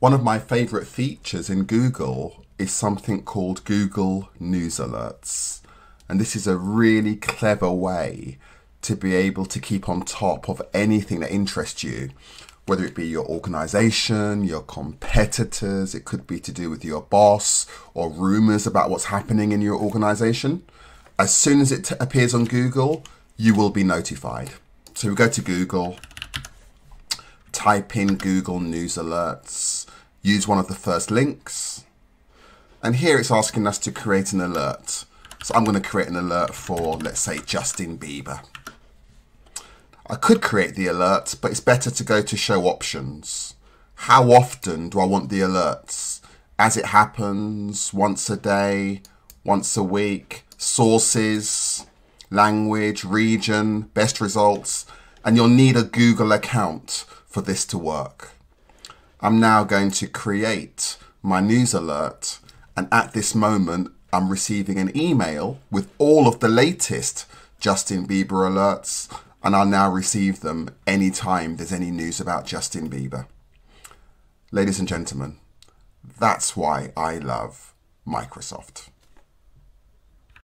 One of my favorite features in Google is something called Google News Alerts. And this is a really clever way to be able to keep on top of anything that interests you, whether it be your organization, your competitors, it could be to do with your boss or rumors about what's happening in your organization. As soon as it appears on Google, you will be notified. So we go to Google, type in Google News Alerts, use one of the first links. And here it's asking us to create an alert. So I'm going to create an alert for, let's say, Justin Bieber. I could create the alert, but it's better to go to show options. How often do I want the alerts? As it happens, once a day, once a week, sources, language, region, best results, and you'll need a Google account for this to work. I'm now going to create my news alert and at this moment I'm receiving an email with all of the latest Justin Bieber alerts and I'll now receive them anytime there's any news about Justin Bieber. Ladies and gentlemen, that's why I love Microsoft.